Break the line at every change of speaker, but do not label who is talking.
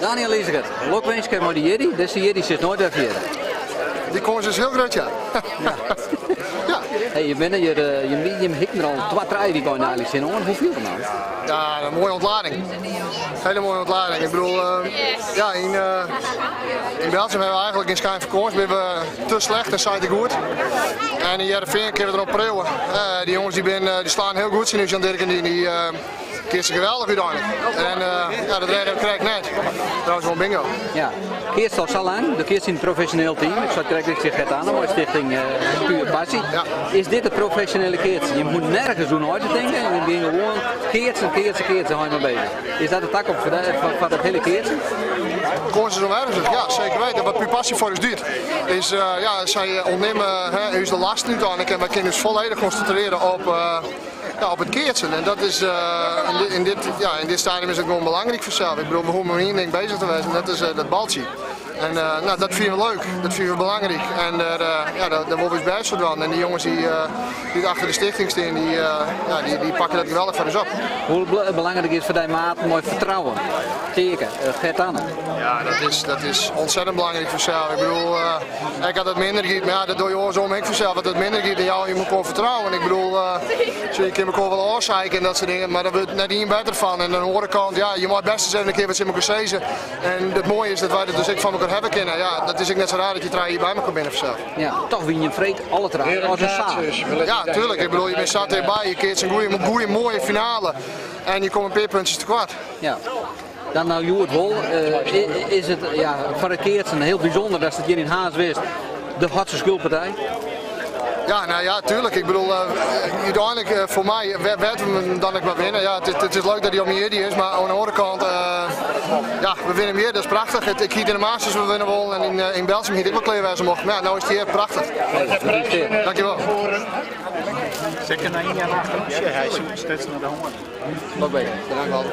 Daniel Liesgert, Lokwenske maar die Jiri, dus die Jiri zit nooit even
Die kans is heel groot, ja. ja.
Hey, je bent hier, uh, je medium hikt er al twee drie die gaan naar zin hoor. Hoe viel nou?
Ja, een mooie ontlading. Hele mooie ontlading. Ik bedoel, uh, ja, in, uh, in Belgium hebben we eigenlijk in Schijn verkocht. We te slecht en zijn te goed. En in Jereveen kunnen we erop preeuwen. die jongens die, ben, die staan heel goed, zien Jan Dirk en die, die keert ze geweldig uiteindelijk. En uh, ja, dat reden krijg ik net. Trouwens gewoon bingo.
Ja, keert al zo lang. De keert in een professioneel team. Ik zat direct zich het aan, maar stichting uh, Puur Passie.
Ja.
Is dit het professionele keertje? Je moet nergens doen ooit denken. Je moet gewoon keertje, keertje, keertje hou je maar bezig. Is dat de tak op van, van het hele keertje?
Ze zo ergens? Ja, zeker weten. Wat Puur Passie voor ons doet, is uh, ja, zij ontnemen hè, is de last nu dan. En we kunnen ons volledig concentreren op ja, op het keertje. En dat is uh, in, dit, in, dit, ja, in dit stadium is het gewoon belangrijk voor. Ik bedoel, we hoeven één ding bezig te zijn, dat is uh, dat baltje. En uh, nou, dat vinden we leuk, dat vinden we belangrijk. En uh, ja, daar, daar worden we bij van. En die jongens die, uh, die achter de stichting staan, die, ja, die, die pakken dat geweldig voor ons op.
Hoe belangrijk is voor die maat mooi vertrouwen? Teken, Gert aan.
Ja, dat is, dat is ontzettend belangrijk voor zelf. Ik bedoel, ik had het minder giet, maar ja, dat doe je om ik voor zelf. Dat het minder giet en jou, je moet gewoon vertrouwen. Ik bedoel, je kan me gewoon wel oorzeiken en dat soort dingen, maar daar wordt net niet beter van. En aan de andere kant, ja, je moet best eens even een keer wat ze elkaar. En het mooie is dat wij dat dus ik van elkaar hebben kennen. Ja, dat is ook net zo raar dat je trui hier bij me komt binnen vanzelf.
Ja, toch win je vreed alle trui als een.
Ja, tuurlijk. Ik bedoel, je bent zat erbij, je keert een goede, goede mooie finale en je komt een paar puntjes te kwart.
Ja. Dan nou Joert Wol, uh, is het ja, voor een keertje heel bijzonder dat het hier in Haas wist. De hardste schuldpartij.
Ja, nou ja, tuurlijk. Ik bedoel, uh, uiteindelijk uh, voor mij werden we dan ik wel winnen. Ja, het, het, is leuk dat hij op mijn is, maar aan de andere kant, uh, ja, we winnen weer, dat is prachtig. Het, ik hier in de Masters, we winnen wel en in, in Belgium hier dit wel kleerwijze mocht. Maar ja, nou is het hier prachtig. Dankjewel.
Zeker na één jaar achter. Hij steeds naar de honger.
Nog beter, bedankt wel.